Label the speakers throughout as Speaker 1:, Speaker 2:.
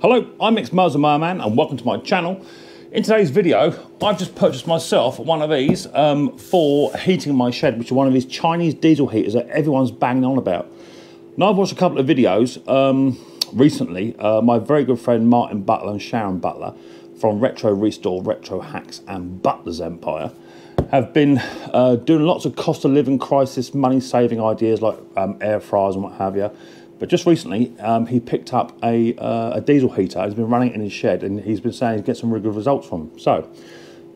Speaker 1: Hello, I'm Micks Mowers Merman and welcome to my channel. In today's video, I've just purchased myself one of these um, for heating my shed, which is one of these Chinese diesel heaters that everyone's banging on about. Now I've watched a couple of videos um, recently. Uh, my very good friend Martin Butler and Sharon Butler from Retro Restore, Retro Hacks and Butler's Empire have been uh, doing lots of cost of living crisis, money saving ideas like um, air fryers and what have you. But just recently, um, he picked up a, uh, a diesel heater. He's been running it in his shed, and he's been saying he's getting some really good results from them. So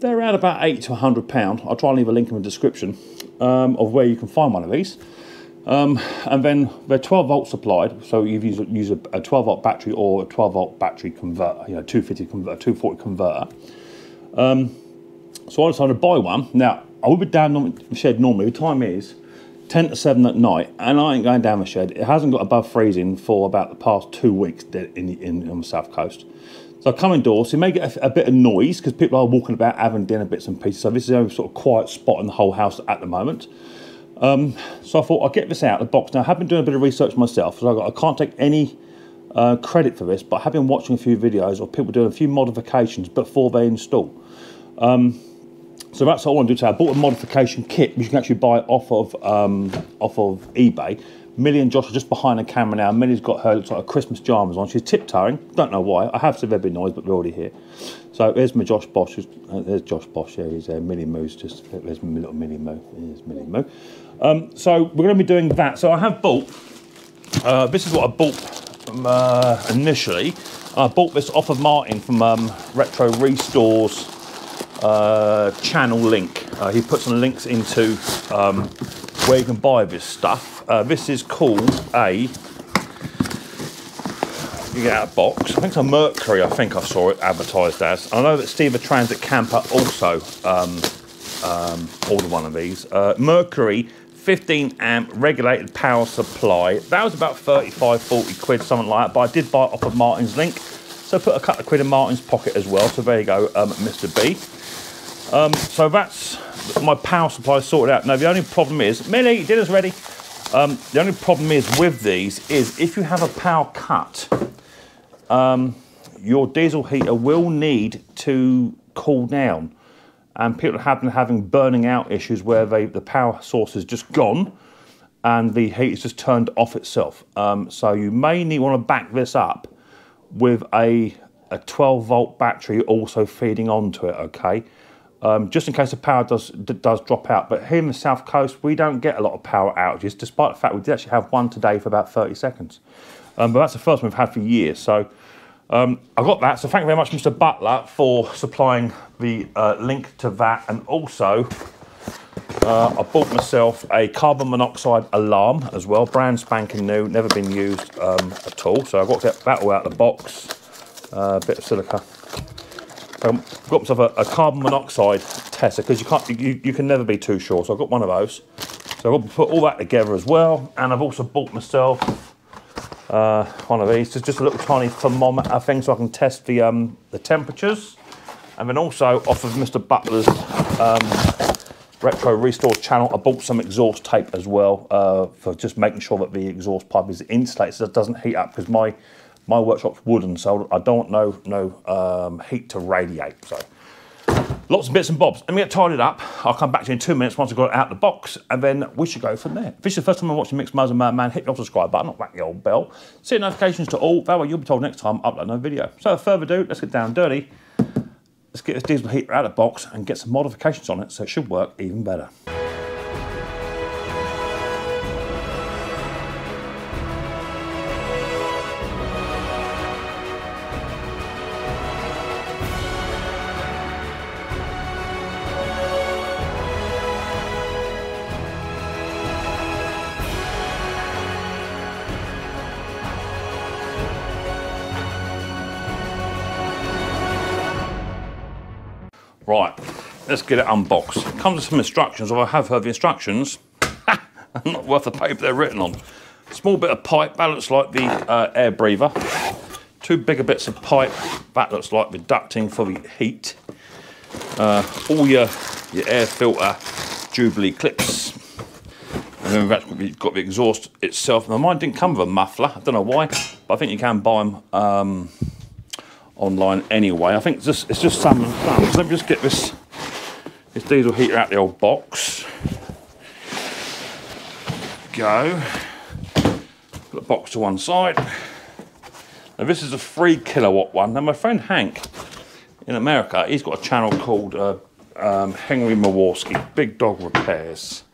Speaker 1: they're around about eight to hundred pound. I'll try and leave a link in the description um, of where you can find one of these. Um, and then they're 12 volt supplied, so you use, use a, a 12 volt battery or a 12 volt battery converter, you know, 250 converter, 240 converter. Um, so I decided to buy one. Now I would be down the shed normally. The time is 10 to 7 at night, and I ain't going down the shed. It hasn't got above freezing for about the past two weeks in, the, in on the south coast. So I come indoors, so you may get a, a bit of noise because people are walking about having dinner bits and pieces. So this is the only sort of quiet spot in the whole house at the moment. Um, so I thought I'll get this out of the box. Now I have been doing a bit of research myself, so I can't take any uh, credit for this, but I have been watching a few videos of people doing a few modifications before they install. Um, so that's what I want to do today. I bought a modification kit, which you can actually buy off of um, off of eBay. Millie and Josh are just behind the camera now. Millie's got her looks like a Christmas pajamas on. She's tiptoeing. Don't know why. I have said there'd be noise, but we're already here. So there's my Josh Bosch. Uh, there's Josh Bosch. There he's there. Millie Moo's just there's my little Millie Moo. There's Millie Moo. Um, so we're going to be doing that. So I have bought. Uh, this is what I bought uh, initially. I bought this off of Martin from um, Retro Restores uh, channel link. Uh, he puts some links into um, where you can buy this stuff. Uh, this is called a you get out box. I think it's a Mercury. I think I saw it advertised as. I know that Steve the Transit Camper also um, um, ordered one of these. Uh, Mercury 15 amp regulated power supply. That was about 35, 40 quid, something like that. But I did buy it off of Martin's link. So put a couple of quid in Martin's pocket as well. So there you go, um, Mr. B. Um, so that's my power supply sorted out. Now the only problem is, Millie, dinner's ready. Um, the only problem is with these is if you have a power cut, um, your diesel heater will need to cool down. And people have been having burning out issues where they, the power source is just gone and the heat is just turned off itself. Um, so you may need want to back this up with a, a 12 volt battery also feeding onto it, okay? Um, just in case the power does does drop out. But here in the south coast, we don't get a lot of power outages, despite the fact we did actually have one today for about 30 seconds. Um, but that's the first one we've had for years. So um, I got that. So thank you very much, Mr. Butler, for supplying the uh, link to that. And also, uh, I bought myself a carbon monoxide alarm as well, brand spanking new, never been used um, at all. So I've got to get that all out of the box. A uh, bit of silica um, got myself a, a, carbon monoxide tester because you can't you, you can never be too sure. So I've got one of those. So I've put all that together as well. And I've also bought myself uh, one of these. It's just a little tiny thermometer thing so I can test the um, the temperatures. And then also off of Mr. Butler's um, Retro Restore channel, I bought some exhaust tape as well uh, for just making sure that the exhaust pipe is insulated so it doesn't heat up because my my workshop's wooden, so I don't want no, no um, heat to radiate. So lots of bits and bobs. Let me get tidied up. I'll come back to you in two minutes once I've got it out of the box, and then we should go from there. If this is the first time I'm watching Micks Mowers Man, hit the subscribe button, not whack the old bell. Set notifications to all, that way you'll be told next time I upload another video. So without further ado, let's get down dirty. Let's get this diesel heater out of the box and get some modifications on it so it should work even better. Right, let's get it unboxed. It comes with some instructions, or I have heard the instructions. not worth the paper they're written on. Small bit of pipe, that looks like the uh, air breather. Two bigger bits of pipe, that looks like the ducting for the heat. Uh, all your, your air filter Jubilee clips. And then we've got the exhaust itself. Now mine didn't come with a muffler, I don't know why, but I think you can buy them um, online anyway. I think it's just, it's just some. So let me just get this, this diesel heater out the old box. Go. Put the box to one side. Now this is a three kilowatt one. Now my friend Hank in America, he's got a channel called uh, um, Henry Mawarski, Big Dog Repairs.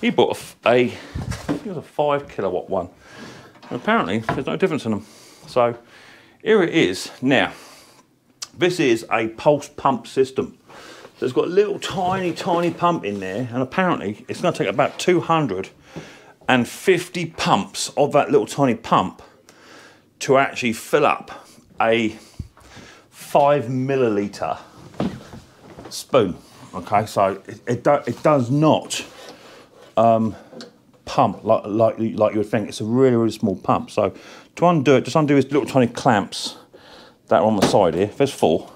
Speaker 1: He bought a, a, it was a five kilowatt one. And apparently there's no difference in them. So here it is. Now, this is a pulse pump system. So it's got a little tiny, tiny pump in there. And apparently it's gonna take about 250 pumps of that little tiny pump to actually fill up a five milliliter spoon. Okay, so it, it, do, it does not um, pump like, like, like you would think. It's a really, really small pump. So to undo it, just undo these little tiny clamps that are on the side here. There's four.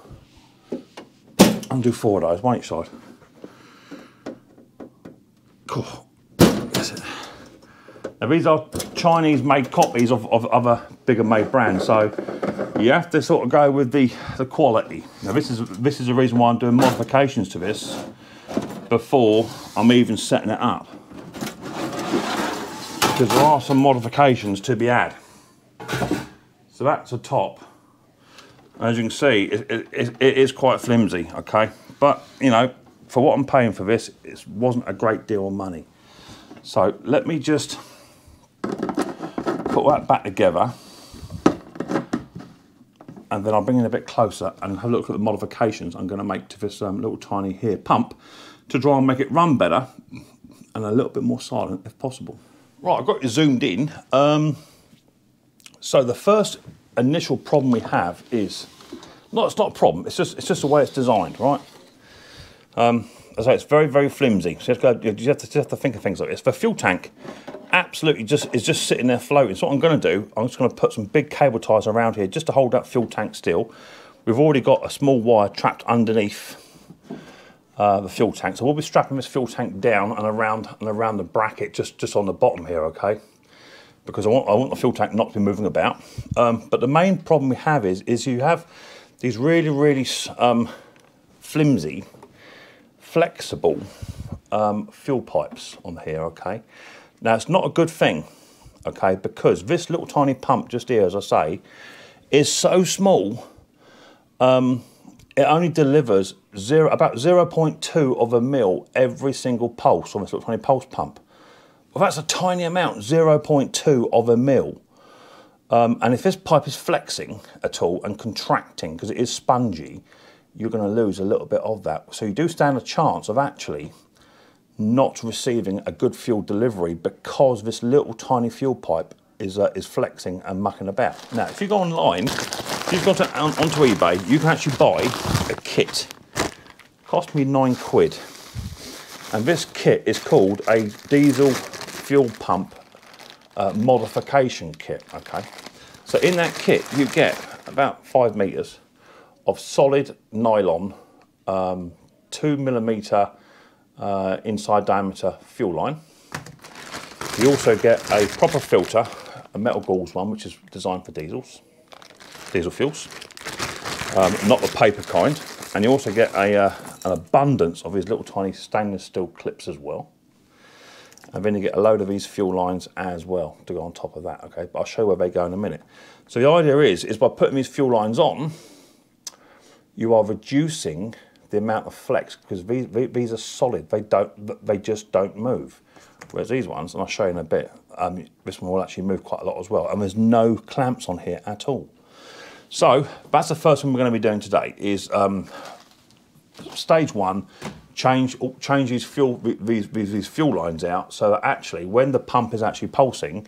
Speaker 1: Undo four of those, one each side. Cool. That's it. Now these are Chinese made copies of, of other bigger made brands. So you have to sort of go with the, the quality. Now this is this is the reason why I'm doing modifications to this before I'm even setting it up. Because there are some modifications to be had. So that's the top. As you can see, it, it, it is quite flimsy, okay? But, you know, for what I'm paying for this, it wasn't a great deal of money. So let me just put that back together and then I'll bring it a bit closer and have a look at the modifications I'm going to make to this um, little tiny here pump to try and make it run better and a little bit more silent if possible. Right, I've got it zoomed in. Um, so the first initial problem we have is, no, it's not a problem, it's just, it's just the way it's designed, right? Um, as I say, it's very, very flimsy. So you have, to, you, have to, you have to think of things like this. The fuel tank absolutely just is just sitting there floating. So what I'm going to do, I'm just going to put some big cable ties around here just to hold that fuel tank still. We've already got a small wire trapped underneath uh, the fuel tank. So we'll be strapping this fuel tank down and around and around the bracket just, just on the bottom here, okay? Because I want, I want the fuel tank not to be moving about. Um, but the main problem we have is, is you have these really, really um, flimsy, flexible um, fuel pipes on here, okay? Now, it's not a good thing, okay, because this little tiny pump just here, as I say, is so small, um, it only delivers zero, about 0.2 of a mil every single pulse on this little tiny pulse pump. Well, that's a tiny amount, 0.2 of a mil. Um, and if this pipe is flexing at all and contracting, because it is spongy, you're going to lose a little bit of that. So you do stand a chance of actually not receiving a good fuel delivery because this little tiny fuel pipe is, uh, is flexing and mucking about. Now, if you go online, if you've got on, onto eBay, you can actually buy a kit. Cost me nine quid. And this kit is called a diesel fuel pump uh, modification kit, okay? So in that kit, you get about five meters of solid nylon, um, two millimeter uh, inside diameter fuel line. You also get a proper filter, a metal gauze one, which is designed for diesels, diesel fuels, um, not the paper kind. And you also get a, uh, an abundance of these little tiny stainless steel clips as well. And then you get a load of these fuel lines as well to go on top of that, okay? But I'll show where they go in a minute. So the idea is, is by putting these fuel lines on, you are reducing the amount of flex because these, these are solid. They don't, they just don't move. Whereas these ones, and I'll show you in a bit, um, this one will actually move quite a lot as well. And there's no clamps on here at all. So that's the first one we're going to be doing today is um, stage one, change change these fuel these, these, fuel lines out so that actually when the pump is actually pulsing,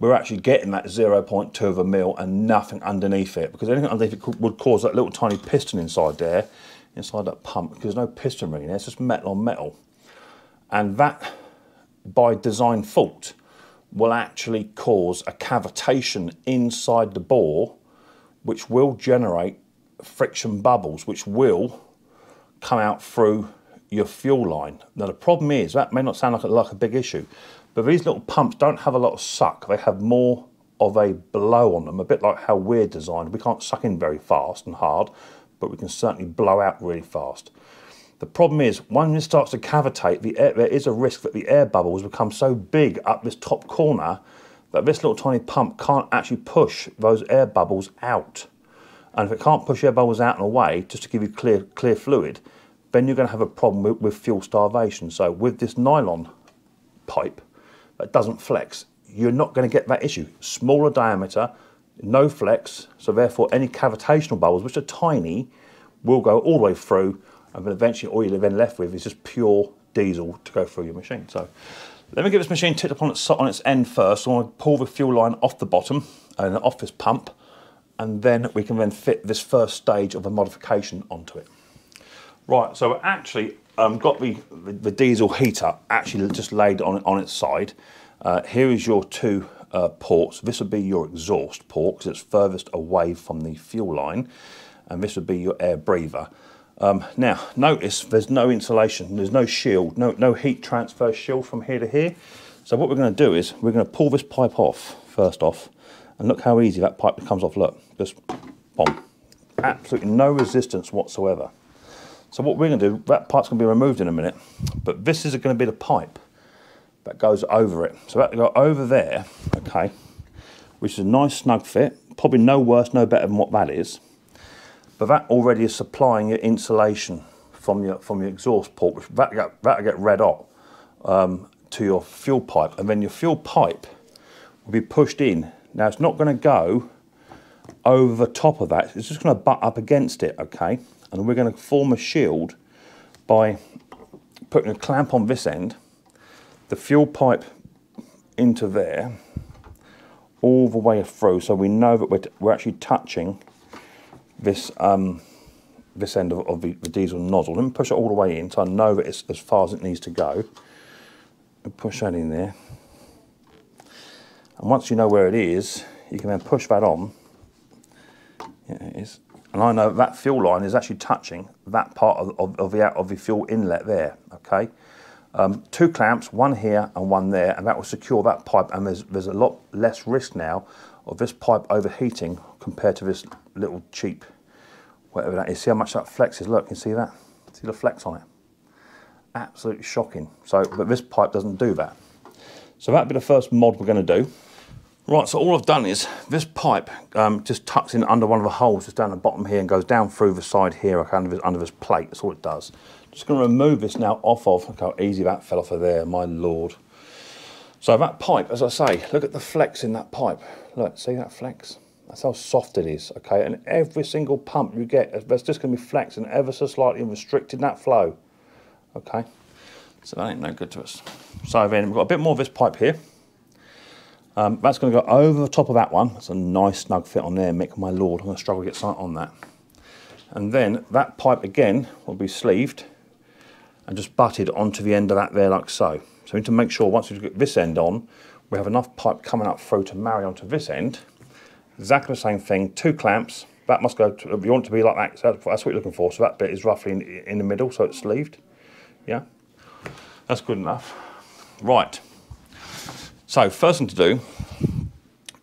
Speaker 1: we're actually getting that 0.2 of a mil and nothing underneath it because anything underneath it would cause that little tiny piston inside there inside that pump because there's no piston ring in there, it's just metal on metal. And that, by design fault, will actually cause a cavitation inside the bore which will generate friction bubbles which will come out through your fuel line. Now the problem is, that may not sound like a, like a big issue, but these little pumps don't have a lot of suck. They have more of a blow on them, a bit like how we're designed. We can't suck in very fast and hard, but we can certainly blow out really fast. The problem is, when it starts to cavitate, the air, there is a risk that the air bubbles become so big up this top corner that this little tiny pump can't actually push those air bubbles out. And if it can't push air bubbles out and away, just to give you clear, clear fluid, then you're going to have a problem with, with fuel starvation. So with this nylon pipe that doesn't flex, you're not going to get that issue. Smaller diameter, no flex, so therefore any cavitational bubbles, which are tiny, will go all the way through, and then eventually all you're then left with is just pure diesel to go through your machine. So let me get this machine tipped up on its, on its end first. I want to pull the fuel line off the bottom and off this pump, and then we can then fit this first stage of a modification onto it. Right, so actually um, got the, the, diesel heater actually just laid on, on its side. Uh, here is your two uh, ports. This would be your exhaust port because it's furthest away from the fuel line. And this would be your air breather. Um, now, notice there's no insulation, there's no shield, no, no heat transfer shield from here to here. So what we're going to do is we're going to pull this pipe off, first off, and look how easy that pipe comes off. Look, just boom. Absolutely no resistance whatsoever. So what we're going to do, that pipe's going to be removed in a minute, but this is going to be the pipe that goes over it. So that go over there, okay, which is a nice snug fit, probably no worse, no better than what that is. But that already is supplying your insulation from your from your exhaust port, which that get that get red hot um, to your fuel pipe, and then your fuel pipe will be pushed in. Now it's not going to go over the top of that; it's just going to butt up against it, okay and we're going to form a shield by putting a clamp on this end, the fuel pipe into there, all the way through, so we know that we're, we're actually touching this um, this end of, of the, the, diesel nozzle. Let me push it all the way in so I know that it's as far as it needs to go. And push that in there. And once you know where it is, you can then push that on. Yeah, it is and I know that fuel line is actually touching that part of, of, of the, of the fuel inlet there, okay? Um, two clamps, one here and one there, and that will secure that pipe, and there's, there's a lot less risk now of this pipe overheating compared to this little cheap, whatever that is. See how much that flexes? Look, you see that? See the flex on it? Absolutely shocking. So, but this pipe doesn't do that. So that'd be the first mod we're going to do. Right, so all I've done is this pipe um, just tucks in under one of the holes just down the bottom here and goes down through the side here like under, this, under this plate. That's all it does. Just going to remove this now off of. Look how easy that fell off of there, my lord. So that pipe, as I say, look at the flex in that pipe. Look, see that flex? That's how soft it is, okay? And every single pump you get, there's just going to be flexing ever so slightly and restricting that flow, okay? So that ain't no good to us. So then we've got a bit more of this pipe here. Um, that's going to go over the top of that one. That's a nice snug fit on there, Mick, my lord. I'm going to struggle to get sight on that. And then that pipe again will be sleeved and just butted onto the end of that there like so. So we need to make sure once we get this end on, we have enough pipe coming up through to marry onto this end. Exactly the same thing, two clamps. That must go, to, you want it to be like that, so that's, what you're looking for. So that bit is roughly in, in the middle, so it's sleeved. Yeah, that's good enough. Right, so first thing to do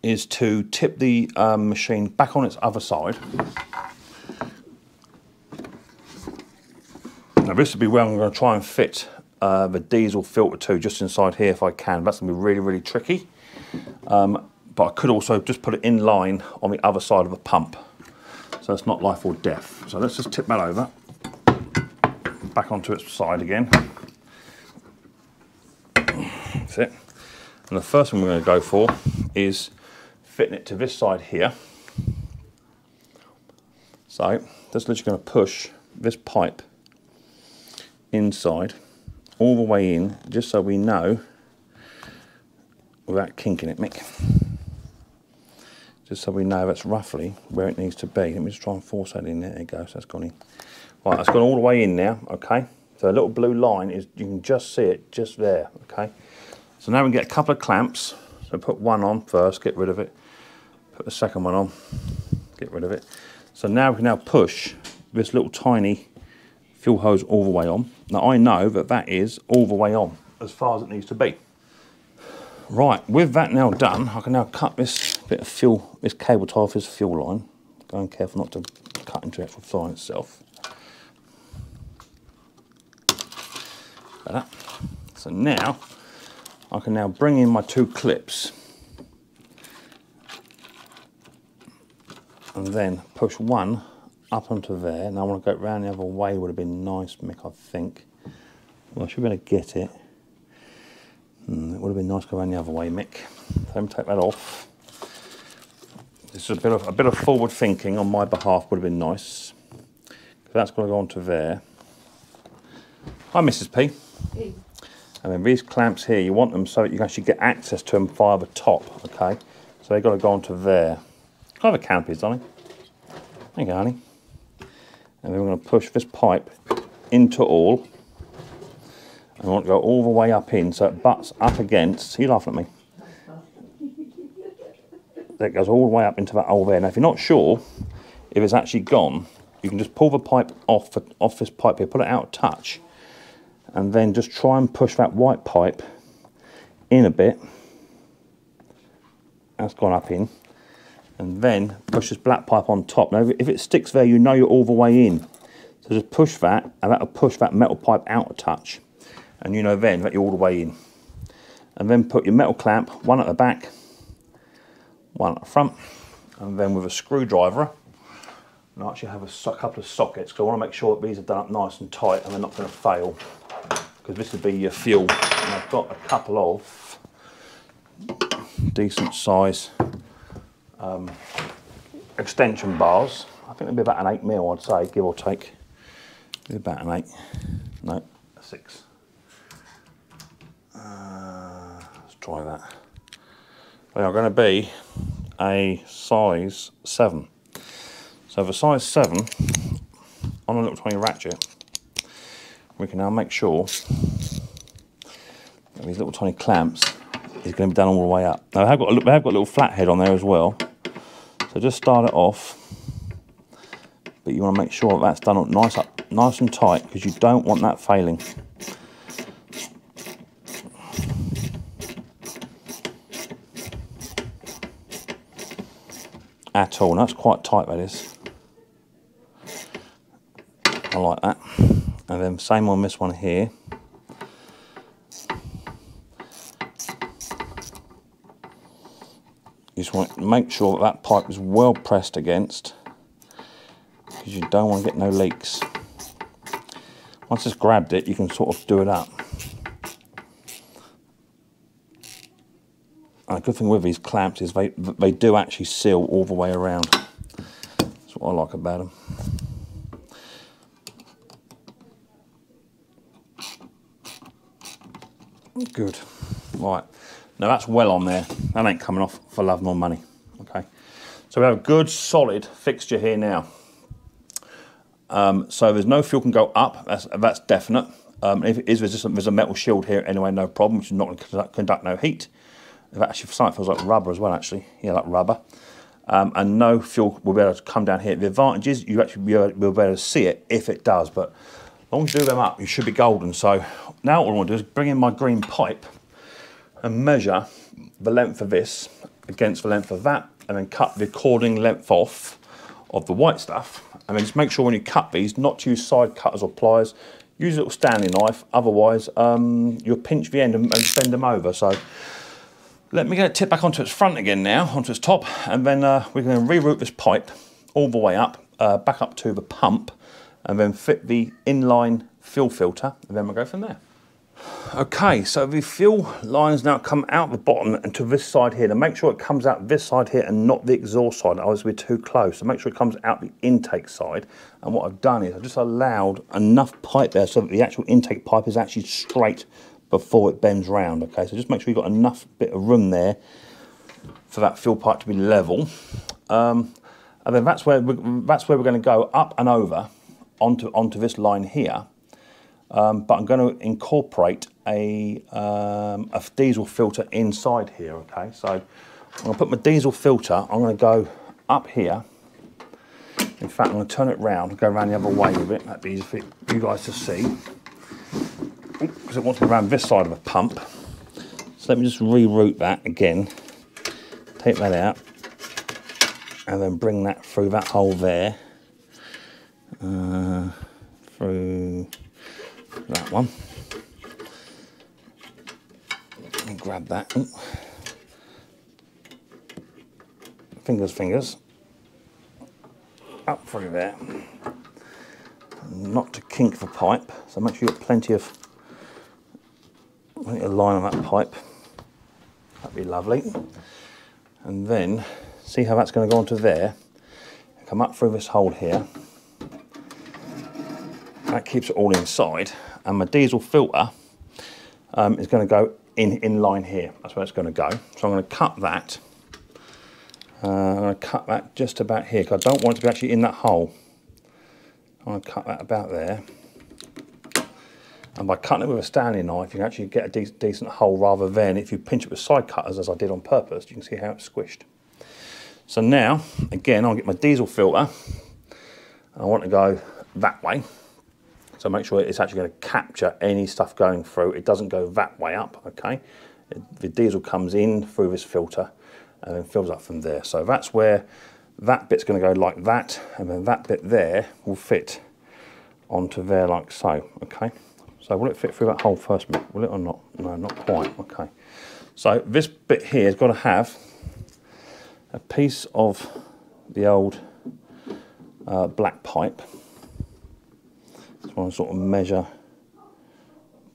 Speaker 1: is to tip the um, machine back on its other side. Now this would be where I'm going to try and fit uh, the diesel filter to just inside here if I can. That's going to be really, really tricky. Um, but I could also just put it in line on the other side of the pump. So it's not life or death. So let's just tip that over. Back onto its side again. That's it. And the first one we're going to go for is fitting it to this side here. So just literally going to push this pipe inside all the way in just so we know without kinking it Mick. Just so we know that's roughly where it needs to be. Let me just try and force that in. There, there it goes. That's gone in. Right that's gone all the way in now okay? So a little blue line is you can just see it just there okay so now we get a couple of clamps. So put one on first, get rid of it. Put the second one on, get rid of it. So now we can now push this little tiny fuel hose all the way on. Now I know that that is all the way on, as far as it needs to be. Right, with that now done, I can now cut this bit of fuel, this cable tie off this fuel line. Going careful not to cut into the actual fly itself. Like that. So now I can now bring in my two clips and then push one up onto there. Now I want to go round the other way would have been nice, Mick, I think. Well, I should be able to get it. Mm, it would have been nice to go around the other way, Mick. Let me take that off. This is a bit of a bit of forward thinking on my behalf would have been nice. That's going to go onto there. Hi, Mrs. P. Hey. And then these clamps here, you want them so that you can actually get access to them via the top, okay? So they've got to go onto there. Can I have a camp, Donny? Thank you, honey. And then we're going to push this pipe into all. And I want to go all the way up in so it butts up against. Are you laughing at me? That goes all the way up into that hole there. Now, if you're not sure if it's actually gone, you can just pull the pipe off, off this pipe here, pull it out of touch, and then just try and push that white pipe in a bit. That's gone up in. And then push this black pipe on top. Now, if it sticks there, you know you're all the way in. So just push that, and that'll push that metal pipe out of touch. And you know then that you're all the way in. And then put your metal clamp, one at the back, one at the front, and then with a screwdriver, and I actually have a couple of sockets because I want to make sure that these are done up nice and tight and they're not going to fail because this would be your fuel. And I've got a couple of decent size um, extension bars. I think they'd be about an 8 mil, I'd say, give or take. Maybe about an 8. No, a 6. Uh, let's try that. They are going to be a size 7. So for size 7, on a little tiny ratchet, we can now make sure that these little tiny clamps is going to be done all the way up. Now, they have got a, they have got a little flat head on there as well. So just start it off, but you want to make sure that that's done up nice up, nice and tight, because you don't want that failing. At all, and that's quite tight that is. I like that. And then same on this one here. You just want to make sure that that pipe is well pressed against because you don't want to get no leaks. Once it's grabbed it, you can sort of do it up. And a good thing with these clamps is they, they do actually seal all the way around. That's what I like about them. Good. Right. Now that's well on there. That ain't coming off for love nor money. Okay. So we have a good solid fixture here now. Um, so there's no fuel can go up. That's that's definite. Um, if it is, just, there's a metal shield here anyway, no problem, which is not going to conduct, no heat. If actually, for some it feels like rubber as well, actually. Yeah, like rubber. Um, and no fuel will be able to come down here. The advantage is you actually will be able to see it if it does, but long as you do them up, you should be golden. So now what I want to do is bring in my green pipe and measure the length of this against the length of that and then cut the according length off of the white stuff. And then just make sure when you cut these not to use side cutters or pliers. Use a little Stanley knife. Otherwise um, you'll pinch the end and, and bend them over. So let me get it tipped back onto its front again now onto its top. And then uh, we're going to reroute this pipe all the way up uh, back up to the pump and then fit the inline fuel filter and then we'll go from there Okay, so the fuel lines now come out the bottom and to this side here. To make sure it comes out this side here and not the exhaust side, otherwise we're too close. So make sure it comes out the intake side. And what I've done is I've just allowed enough pipe there so that the actual intake pipe is actually straight before it bends round. Okay, so just make sure you've got enough bit of room there for that fuel pipe to be level. Um, and then that's where we're, that's where we're going to go up and over onto onto this line here um, but I'm going to incorporate a, um, a diesel filter inside here, okay? So I'm going to put my diesel filter, I'm going to go up here. In fact, I'm going to turn it round, go around the other way with it. That'd be easy for you guys to see. Because it wants to be around this side of the pump. So let me just reroute that again. Take that out. and then bring that through that hole there, uh, through that one. Grab that. Ooh. Fingers, fingers. Up through there. Not to kink the pipe, so make sure you've got plenty of, plenty of line on that pipe. That'd be lovely. And then see how that's going to go onto there. Come up through this hole here. Keeps it all inside. And my diesel filter um, is going to go in, in line here. That's where it's going to go. So I'm going to cut that. Uh, I'm going to cut that just about here because I don't want it to be actually in that hole. I'm going to cut that about there. And by cutting it with a Stanley knife, you can actually get a de decent hole rather than if you pinch it with side cutters, as I did on purpose, you can see how it's squished. So now, again, I'll get my diesel filter. I want to go that way. So make sure it's actually going to capture any stuff going through. It doesn't go that way up, okay? The diesel comes in through this filter and then fills up from there. So that's where that bit's going to go like that, and then that bit there will fit onto there like so, okay? So will it fit through that hole first, will it or not? No, not quite, okay. So this bit here has got to have a piece of the old uh, black pipe. So I want to sort of measure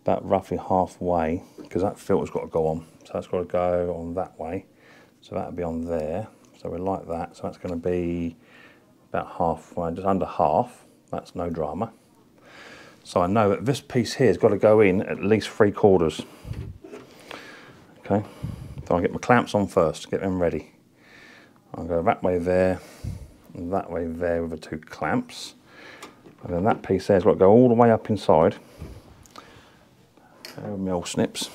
Speaker 1: about roughly halfway because that filter's got to go on. So that's got to go on that way. So that'll be on there. So we're like that. So that's going to be about halfway, just under half. That's no drama. So I know that this piece here has got to go in at least three quarters. Okay, so I'll get my clamps on first, get them ready. I'll go that way there, and that way there with the two clamps. And then that piece there has got to go all the way up inside. There are my old snips.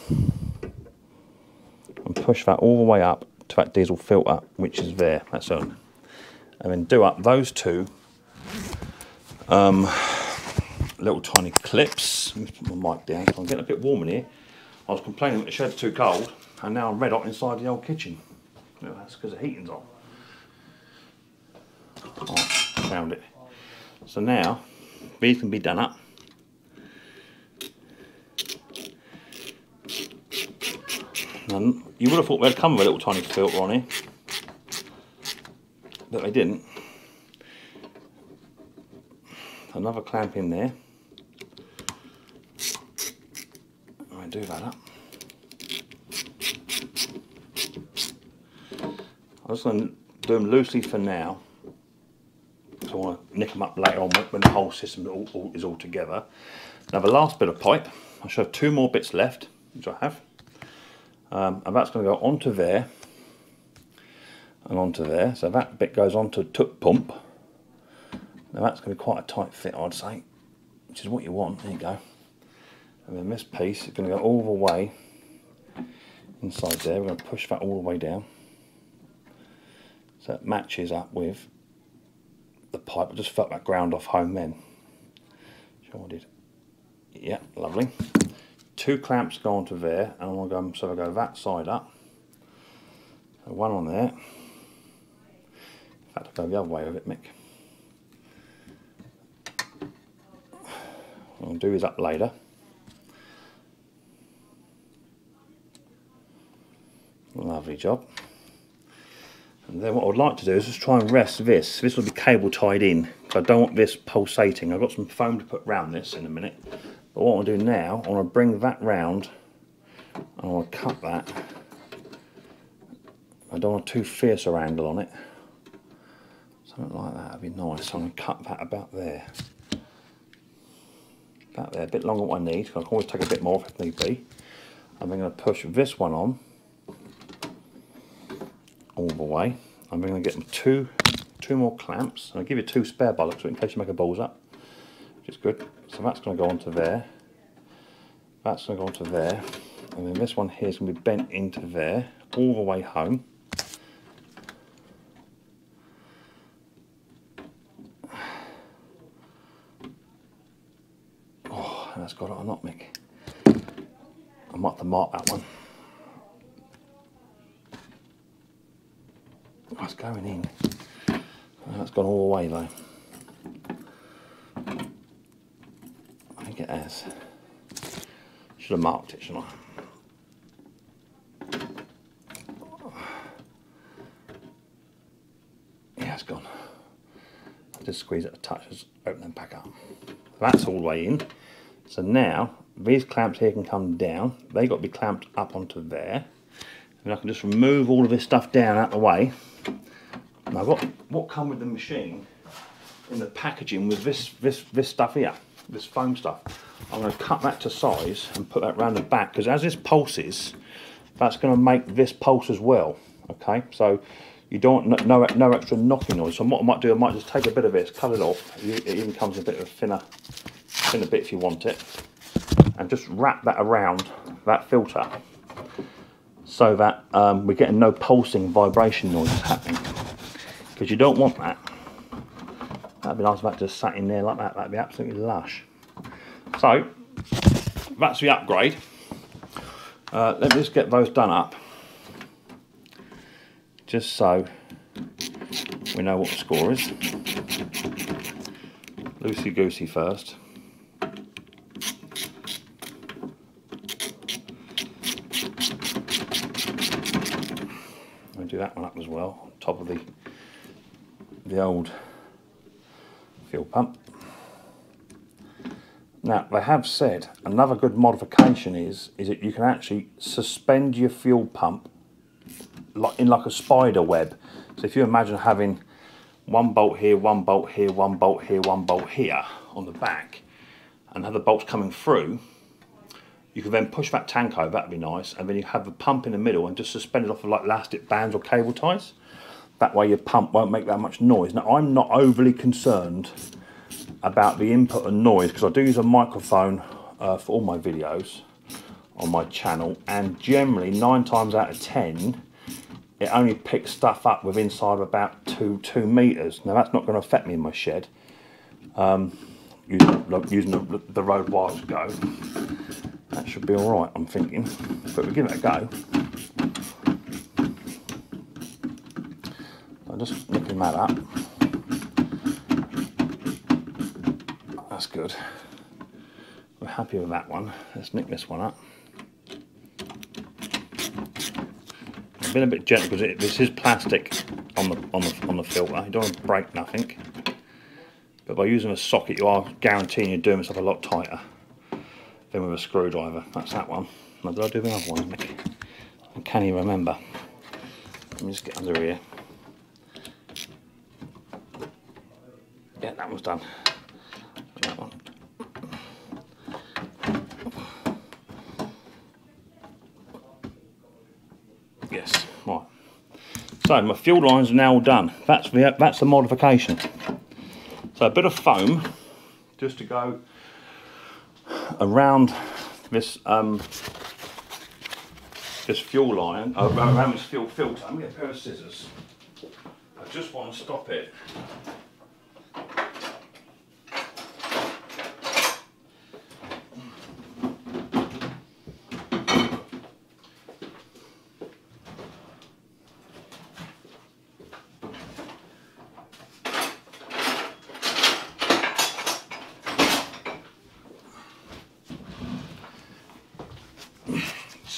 Speaker 1: And push that all the way up to that diesel filter, which is there, that's on. And then do up those two um, little tiny clips. Let my mic down, I'm getting a bit warm in here. I was complaining that the shed's too cold, and now I'm red hot inside the old kitchen. that's because the heating's on. Found it. So now, these can be done up. And you would have thought they'd come with a little tiny filter on here, but they didn't. Another clamp in there. I do that up. I'm just going to do them loosely for now. So I want nick them up later on when the whole system is all together. Now the last bit of pipe, I should have two more bits left, which I have. Um, and that's going to go onto there and onto there. So that bit goes onto tip pump. Now that's going to be quite a tight fit, I'd say, which is what you want. There you go. And then this piece is going to go all the way inside there. We're going to push that all the way down. So it matches up with the pipe. I just felt that ground off home then. Sure I did. Yeah, lovely two clamps go onto there and to go, so I go that side up. So one on there. In fact, I'll go the other way with it, Mick. I'll do is up later. Lovely job. Then what I would like to do is just try and rest this. This will be cable tied in. I don't want this pulsating. I've got some foam to put round this in a minute. But what I'll do now, I want to bring that round and I want to cut that. I don't want too fierce a angle on it. Something like that would be nice. So I'm going to cut that about there. About there, a bit longer than I need. I can always take a bit more if need be. I'm going to push this one on I'm going to get two two more clamps. I'll give you two spare bollocks in case you make a balls up which is good. So that's going to go onto there. That's going to go onto there. And then this one here is going to be bent into there, all the way home. Oh, that's got it or not, Mick. I might have to mark that one. Going in. That's gone all the way though. I think it has. Should have marked it, shouldn't I? Yeah, it's gone. I just squeeze it a touch, just open them back up. That's all the way in. So now these clamps here can come down. They've got to be clamped up onto there. And I can just remove all of this stuff down out the way. Now what what come with the machine in the packaging was this this this stuff here, this foam stuff. I'm going to cut that to size and put that round the back because as this pulses, that's going to make this pulse as well. Okay, so you don't want no, no extra knocking noise. So what I might do, I might just take a bit of this, cut it off. It even comes a bit of a thinner, thinner bit if you want it, and just wrap that around that filter so that um, we're getting no pulsing vibration noises happening because you don't want that. That'd be nice if that just sat in there like that. That'd be absolutely lush. So that's the upgrade. Uh, let me just get those done up, just so we know what the score is. Loosey goosey first. Do that one up as well, on top of the the old fuel pump. Now they have said another good modification is is that you can actually suspend your fuel pump in like a spider web. So if you imagine having one bolt here, one bolt here, one bolt here, one bolt here on the back, and have the bolts coming through, you can then push that tank over, that'd be nice, and then you have the pump in the middle and just suspend it off of like elastic bands or cable ties. That way your pump won't make that much noise. Now I'm not overly concerned about the input and noise because I do use a microphone uh, for all my videos on my channel and generally nine times out of ten it only picks stuff up with inside of about two two meters. Now that's not going to affect me in my shed um, using, using the, the Rode Wireless GO. That should be all right I'm thinking. But we give it a go I'm just nipping that up That's good. We're happy with that one. Let's nick this one up. I've been a bit gentle because this is plastic on the on the on the filter. You don't want to break nothing. But by using a socket, you are guaranteeing you're doing stuff a lot tighter than with a screwdriver. That's that one. Now, did I do the other one, I can't even remember. Let me just get under here. Yeah, that one's done. Yes, right. So my fuel lines are now done. That's the that's the modification. So a bit of foam just to go around this um, this fuel line, uh, around this fuel filter. I'm gonna get a pair of scissors. I just want to stop it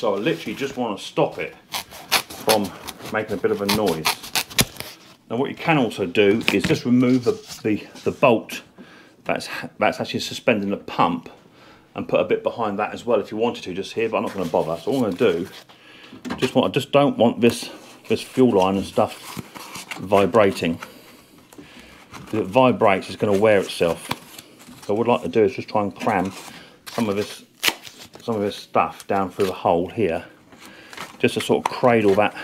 Speaker 1: So I literally just want to stop it from making a bit of a noise. Now what you can also do is just remove the, the, the bolt that's, that's actually suspending the pump and put a bit behind that as well if you wanted to just here but I'm not going to bother. So all I'm going to do just want I just don't want this this fuel line and stuff vibrating. If it vibrates it's going to wear itself. So what I'd like to do is just try and cram some of this some of this stuff down through the hole here just to sort of cradle that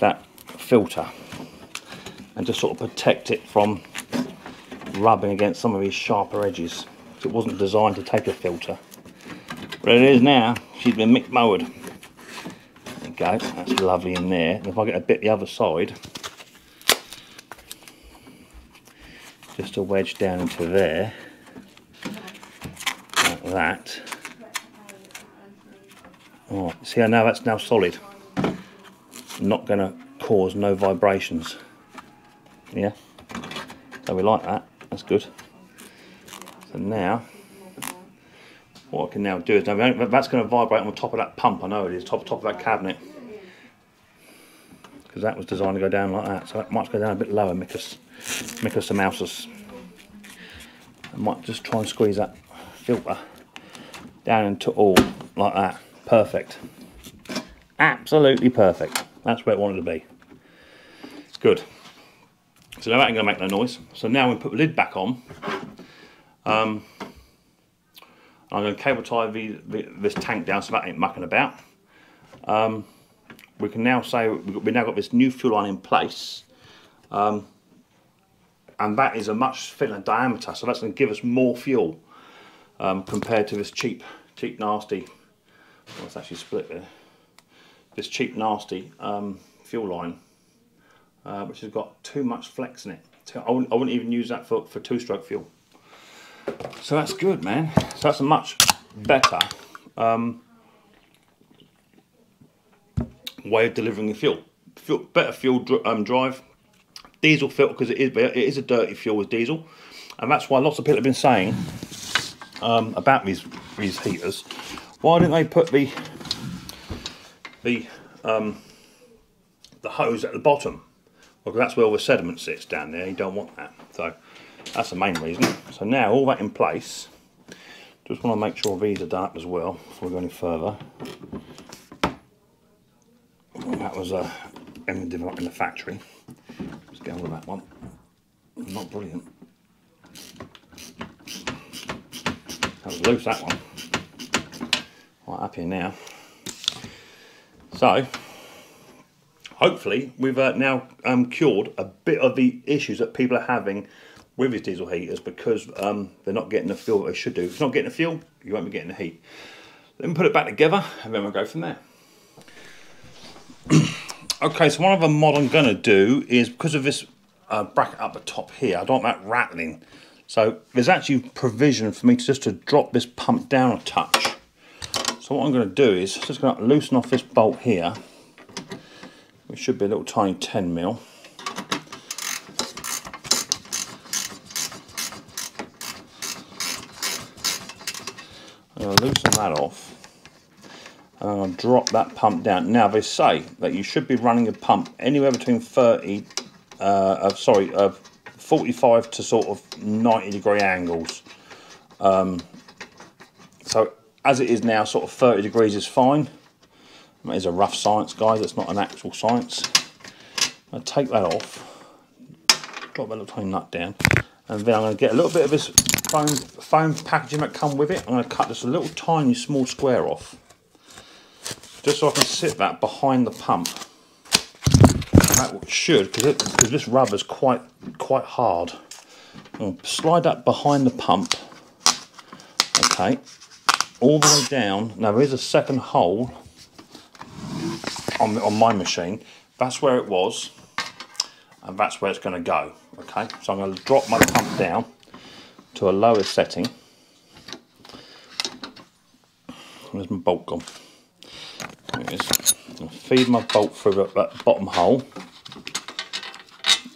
Speaker 1: that filter and just sort of protect it from rubbing against some of these sharper edges. It wasn't designed to take a filter. But it is now. She's been Mick mowed there you go. That's lovely in there. And if I get a bit the other side just a wedge down into there like that. Oh, see how now that's now solid. Not going to cause no vibrations. Yeah. So we like that. That's good. So now, what I can now do is now that's going to vibrate on the top of that pump. I know it is top top of that cabinet because that was designed to go down like that. So it might go down a bit lower, make us make us some mouses. I might just try and squeeze that filter down into all like that. Perfect. Absolutely perfect. That's where it wanted to be. It's good. So now that ain't to make no noise. So now we put the lid back on. Um, I'm to cable tie the, the, this tank down so that ain't mucking about. Um, we can now say we've now got this new fuel line in place. Um, and that is a much thinner diameter, so that's to give us more fuel um, compared to this cheap, cheap nasty. Well, it's actually split there. This cheap nasty um, fuel line uh, which has got too much flex in it. I wouldn't, I wouldn't even use that for, for two-stroke fuel. So that's good, man. So that's a much better um, way of delivering the fuel. fuel better fuel um, drive. Diesel filter because it is it is a dirty fuel with diesel, and that's why lots of people have been saying um, about these these heaters. Why didn't they put the the um, the hose at the bottom? Because that's where all the sediment sits down there. You don't want that. So that's the main reason. So now all that in place, just want to make sure these are up as well before we go any further. That was uh, in the factory. Let's get on with that one. Not brilliant. That was loose, that one. Right up here now. So, hopefully we've uh, now um, cured a bit of the issues that people are having with these diesel heaters because um, they're not getting the fuel they should do. If it's not getting the fuel, you won't be getting the heat. Let me put it back together and then we'll go from there. okay, so one other mod I'm going to do is because of this uh, bracket up the top here, I don't want that rattling. So there's actually provision for me to just to drop this pump down a touch. So what I'm going to do is just going to loosen off this bolt here which should be a little tiny 10 mil. Going to loosen that off and going to drop that pump down. Now they say that you should be running a pump anywhere between 30, uh, uh, sorry, uh, 45 to sort of 90 degree angles. Um, so as it is now, sort of 30 degrees is fine. That is a rough science, guys. It's not an actual science. I'll take that off, drop that little tiny nut down, and then I'm going to get a little bit of this foam, foam packaging that come with it. I'm going to cut a little tiny small square off, just so I can sit that behind the pump. That should, because this rubber is quite quite hard. I'll slide that behind the pump. Okay, all the way down. Now there is a second hole on, on my machine. That's where it was, and that's where it's going to go. Okay, so I'm going to drop my pump down to a lower setting. Where's my bolt gone? There it is. feed my bolt through that bottom hole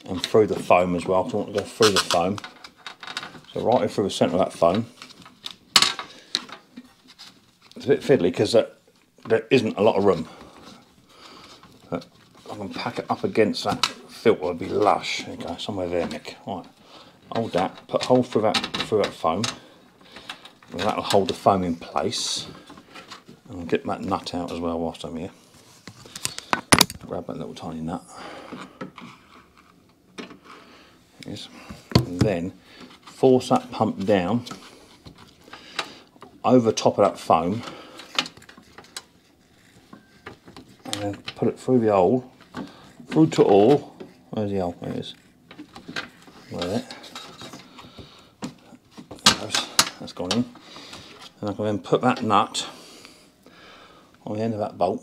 Speaker 1: and through the foam as well. I want to go through the foam. So right through the centre of that foam. It's a bit fiddly because there isn't a lot of room. I can pack it up against that filter, it'll be lush. There you go, somewhere there, Mick. Right, hold that, put a hole through that, through that foam. And that'll hold the foam in place. And I'll get that nut out as well whilst I'm here. Grab that little tiny nut. Yes. Then force that pump down over top of that foam and put it through the hole through to all. Where's the hole? There it is. There. That's gone in. And I can then put that nut on the end of that bolt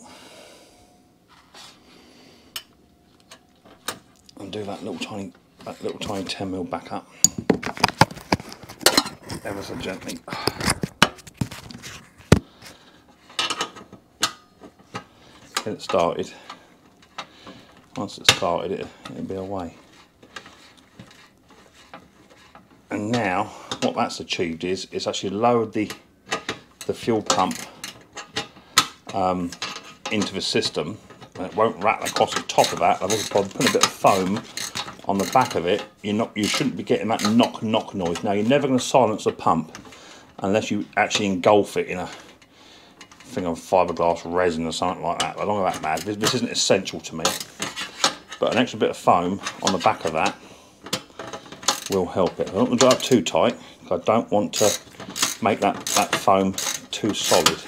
Speaker 1: and do that little tiny that little tiny 10 mil back up ever so gently. Get it started once it's started it, it'll be away. And now, what that's achieved is, it's actually lowered the, the fuel pump um, into the system. And it won't rattle across the top of that. I've also put a bit of foam on the back of it. You're not, you shouldn't be getting that knock knock noise. Now, you're never going to silence a pump unless you actually engulf it in a thing of fiberglass resin or something like that. I don't know that bad. This, this isn't essential to me. But an extra bit of foam on the back of that will help it. I don't want to up too tight I don't want to make that, that foam too solid.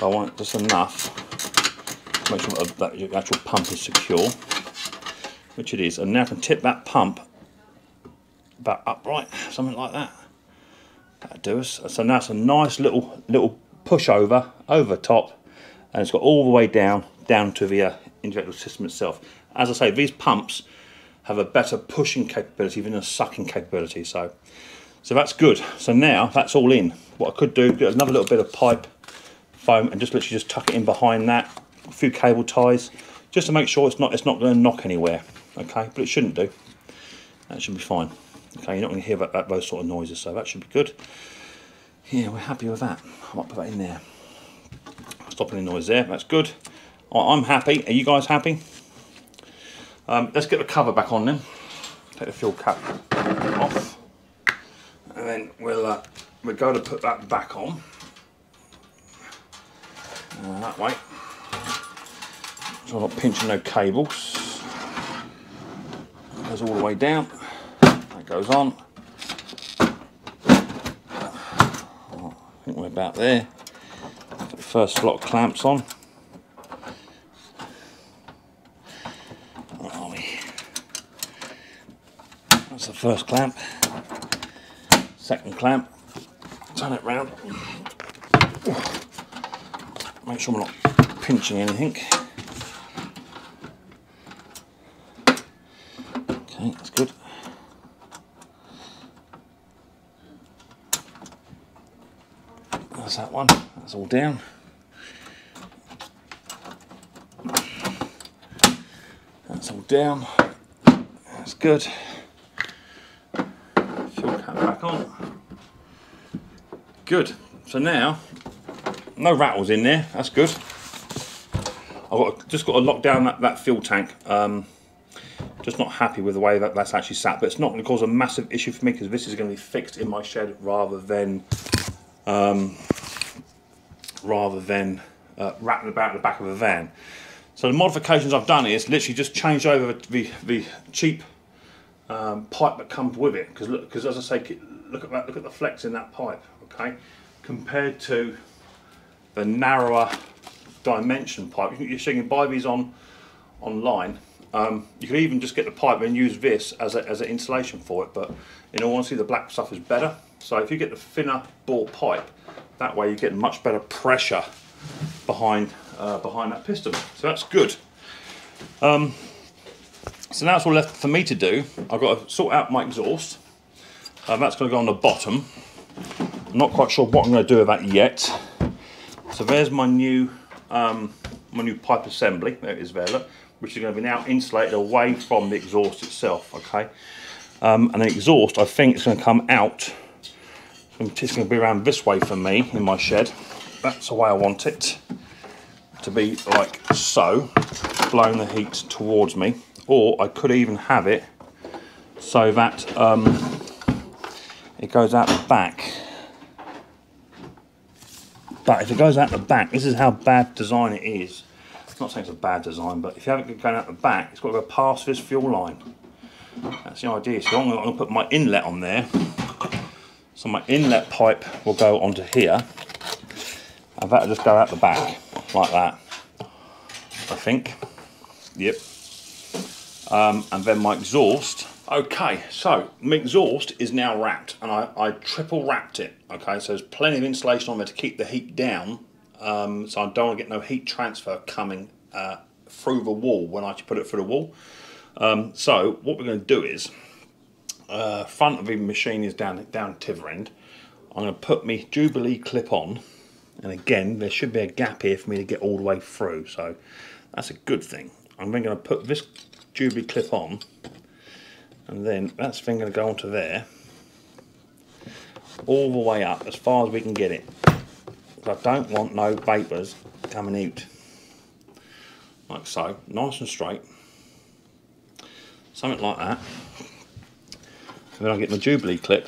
Speaker 1: I want just enough to make sure that, your actual pump is secure, which it is. And now I can tip that pump about upright, something like that. That'll do us. So now it's a nice little little pushover over over top, and it's got all the way down down to the uh, injector system itself. As I say, these pumps have a better pushing capability than a sucking capability. So, so that's good. So now that's all in. What I could do, get another little bit of pipe foam and just literally just tuck it in behind that. A few cable ties, just to make sure it's not it's not going to knock anywhere. Okay, but it shouldn't do. That should be fine. Okay, you're not going to hear that, that, those sort of noises, so that should be good. Yeah, we're happy with that. I might put that in there. Stop any noise there, that's good. I'm happy. Are you guys happy? Um, let's get the cover back on then. Take the fuel cap off. And then we'll, uh, we'll go to put that back on. Uh, that way. So I'm not pinching no cables. goes all the way down. That goes on. I think we're about there. First lot of clamps on. That's the first clamp. Second clamp. Turn it round. Make sure we're not pinching anything. Okay, that's good. That's that one. That's all down. That's all down. That's good Fuel cap back on. Good. So now, no rattles in there. That's good. I've got just got to lock down that, that fuel tank. Um, just not happy with the way that that's actually sat, but it's not going to cause a massive issue for me because this is going to be fixed in my shed rather than um, rather than uh, rattling about the back of a van. So the modifications I've done is literally just changed over the, the cheap um, pipe that comes with it. Because look, because as I say, look at that, look at the flex in that pipe. Okay, compared to the narrower dimension pipe, you can buy these on online. Um, you can even just get the pipe and use this as, a, as an insulation for it. But in all honesty, the black stuff is better. So if you get the thinner bore pipe, that way you get much better pressure behind uh, behind that piston. So that's good. Um, so now it's all left for me to do. I've got to sort out my exhaust. Um, that's going to go on the bottom. I'm not quite sure what I'm going to do with that yet. So there's my new um, my new pipe assembly. There it is there, look, which is going to be now insulated away from the exhaust itself. Okay, um, and the exhaust I think is going to come out. It's going to be around this way for me in my shed. That's the way I want it to be, like so, blowing the heat towards me or I could even have it so that um, it goes out the back. But if it goes out the back, this is how bad design it is. I'm not saying it's a bad design, but if you have it going out the back, it's got to go past this fuel line. That's the idea. So I'm going to put my inlet on there. So my inlet pipe will go onto here. And that'll just go out the back, like that. I think. Yep um, and then my exhaust. Okay, so my exhaust is now wrapped and I, I triple wrapped it. Okay, so there's plenty of insulation on there to keep the heat down. Um, so I don't want to get no heat transfer coming uh, through the wall when I put it through the wall. Um, so what we're going to do is, uh, front of the machine is down down Tiver end. I'm going to put my Jubilee clip on, and again there should be a gap here for me to get all the way through. So that's a good thing. I'm then going to put this Jubilee clip on. And then that's then going to go onto there. All the way up, as far as we can get it. I don't want no vapours coming out. Like so, nice and straight. Something like that. And then I get my Jubilee clip.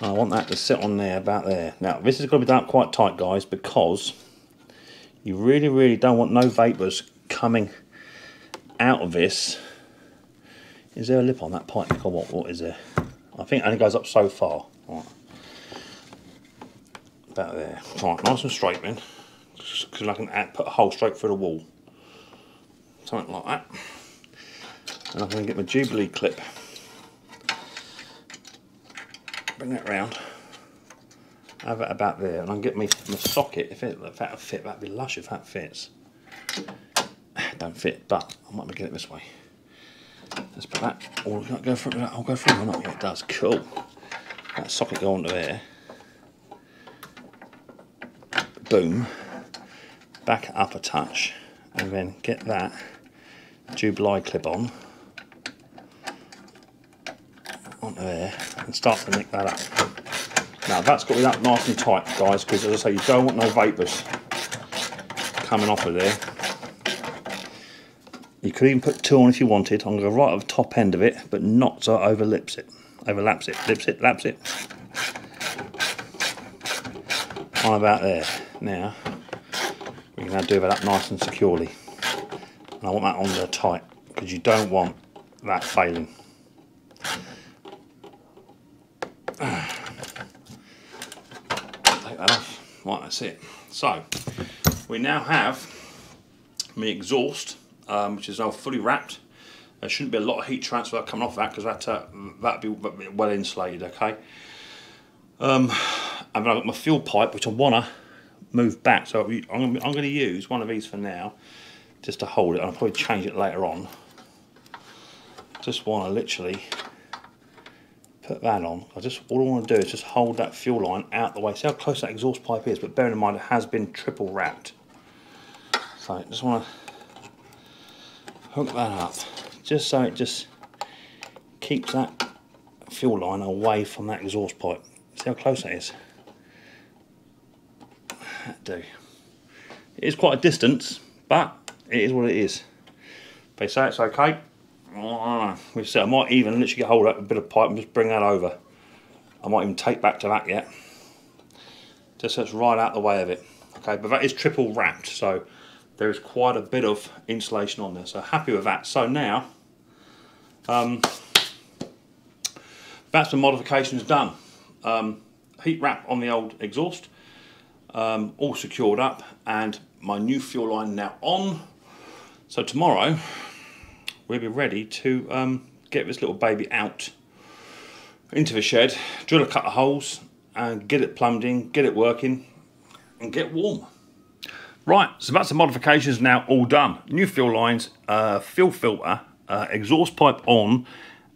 Speaker 1: I want that to sit on there, about there. Now, this is going to be done quite tight, guys, because you really, really don't want no vapours coming out of this. Is there a lip on that pipe? Or what, what is there? I think it only goes up so far. Right. About there. Right, nice and straight, then. Because I can put a hole straight through the wall. Something like that. And I'm going to get my Jubilee clip bring that round, have it about there, and I'll get me my socket. If, it, if that fit, that'd be lush if that fits. Don't fit, but I might be get it this way. Let's put that. Or oh, go through. I'll go through or not. Yeah, it does. Cool. That socket go onto there. Boom. Back up a touch, and then get that Jubilee clip on onto there and start to nick that up. Now that's got to be that nice and tight guys because as I say you don't want no vapours coming off of there. You could even put two on if you wanted. I'm going to go right at the top end of it but not so it overlips it. Overlaps it, lips it, laps it. On about there. Now we can now do that up nice and securely. And I want that on there tight because you don't want that failing. That's it. So we now have my exhaust, um, which is now fully wrapped. There shouldn't be a lot of heat transfer coming off that because that uh, that'd be well insulated. Okay. Um, and then I've got my fuel pipe, which I wanna move back. So I'm gonna, I'm gonna use one of these for now, just to hold it. I'll probably change it later on. Just wanna literally put that on. I just all I want to do is just hold that fuel line out the way. See how close that exhaust pipe is, but bearing in mind it has been triple wrapped. So I just want to hook that up, just so it just keeps that fuel line away from that exhaust pipe. See how close that is? That do. It is quite a distance, but it is what it is. They say it's okay, we said I might even literally get hold of a bit of pipe and just bring that over. I might even take back to that yet. Just so it's right out the way of it. Okay, but that is triple wrapped, so there is quite a bit of insulation on there. So happy with that. So now, um, that's the modifications done. Um, heat wrap on the old exhaust, um, all secured up, and my new fuel line now on. So tomorrow, we'll be ready to um, get this little baby out into the shed, drill a couple of holes and get it plumbed in, get it working and get warm. Right, so that's the modifications now all done. New fuel lines, uh, fuel filter, uh, exhaust pipe on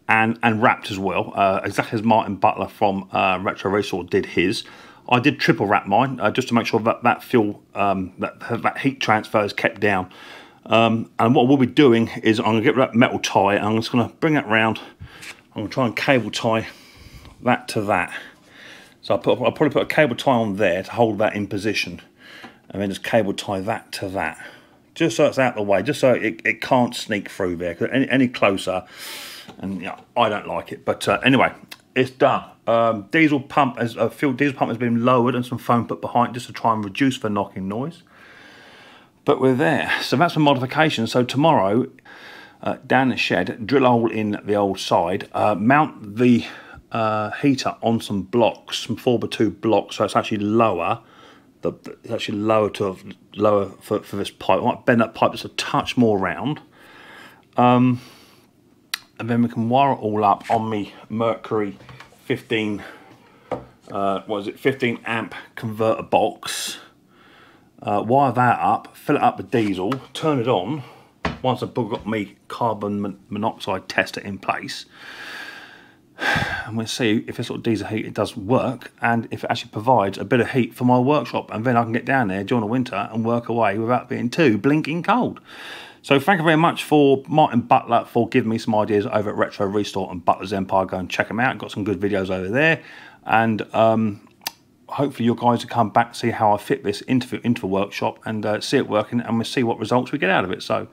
Speaker 1: and, and wrapped as well, uh, exactly as Martin Butler from uh, Retro Racing did his. I did triple wrap mine uh, just to make sure that that fuel, um, that, that heat transfer is kept down. Um, and what we'll be doing is I'm going to get that metal tie and I'm just going to bring that round. I'm going to try and cable tie that to that. So I'll, put, I'll probably put a cable tie on there to hold that in position. And then just cable tie that to that. Just so it's out of the way, just so it, it can't sneak through there. Any, any closer, and yeah, I don't like it. But uh, anyway, it's done. Um, diesel pump, a uh, fuel diesel pump has been lowered and some foam put behind just to try and reduce the knocking noise but we're there. So that's a modification. So tomorrow, uh, down the shed, drill a hole in the old side, uh, mount the uh, heater on some blocks, some 4x2 blocks, so it's actually lower. The, it's actually lower to lower for, for this pipe. I might bend that pipe just a touch more round. Um, and then we can wire it all up on me Mercury 15 uh, what is it 15 amp converter box uh, wire that up, fill it up with diesel, turn it on once I've got my carbon monoxide tester in place. And we'll see if this sort of diesel heat it does work and if it actually provides a bit of heat for my workshop and then I can get down there during the winter and work away without being too blinking cold. So thank you very much for Martin Butler for giving me some ideas over at Retro Restore and Butler's Empire. Go and check them out. Got some good videos over there. And um, hopefully your guys will come back, see how I fit this into into the workshop and uh, see it working and we'll see what results we get out of it. So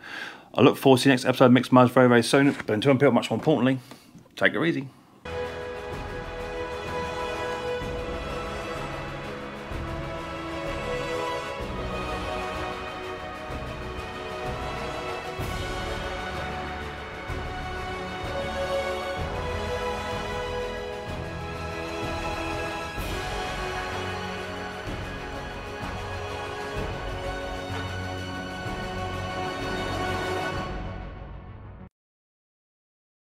Speaker 1: I look forward to the next episode of Micks Mowers very, very soon. But until then, much more importantly, take it easy.